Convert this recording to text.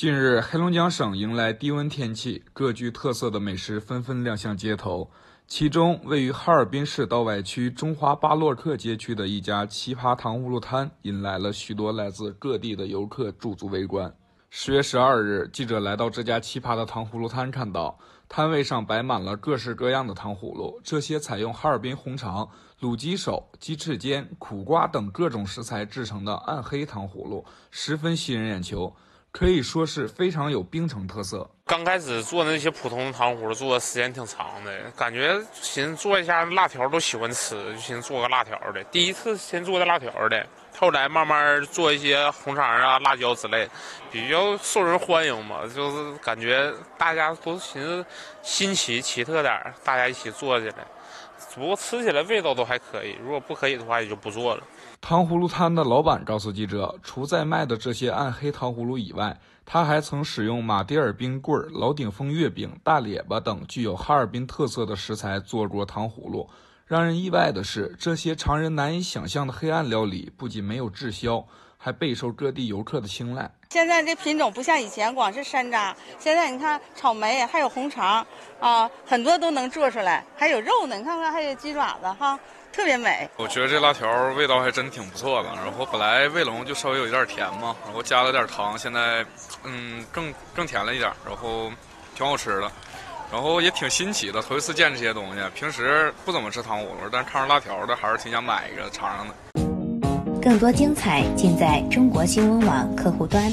近日，黑龙江省迎来低温天气，各具特色的美食纷纷亮相街头。其中，位于哈尔滨市道外区中华巴洛克街区的一家奇葩糖葫芦摊，引来了许多来自各地的游客驻足围观。十月十二日，记者来到这家奇葩的糖葫芦摊，看到摊位上摆满了各式各样的糖葫芦，这些采用哈尔滨红肠、卤鸡手、鸡翅尖、苦瓜等各种食材制成的暗黑糖葫芦，十分吸引人眼球。可以说是非常有冰城特色。刚开始做那些普通的糖葫芦，做的时间挺长的，感觉寻思做一下辣条都喜欢吃，就寻思做个辣条的。第一次先做的辣条的，后来慢慢做一些红肠啊、辣椒之类，比较受人欢迎嘛。就是感觉大家都寻思新奇奇特点，大家一起做起来。不过吃起来味道都还可以，如果不可以的话，也就不做了。糖葫芦摊的老板告诉记者，除在卖的这些暗黑糖葫芦以外，他还曾使用马迭尔冰棍、老顶峰月饼、大列巴等具有哈尔滨特色的食材做过糖葫芦。让人意外的是，这些常人难以想象的黑暗料理不仅没有滞销，还备受各地游客的青睐。现在这品种不像以前光是山楂，现在你看草莓还有红肠啊，很多都能做出来，还有肉呢。你看看还有鸡爪子哈。特别美，我觉得这辣条味道还真挺不错的。然后本来卫龙就稍微有一点甜嘛，然后加了点糖，现在嗯更更甜了一点，然后挺好吃的。然后也挺新奇的，头一次见这些东西。平时不怎么吃糖葫芦，但是看着辣条的还是挺想买一个尝尝的。更多精彩尽在中国新闻网客户端。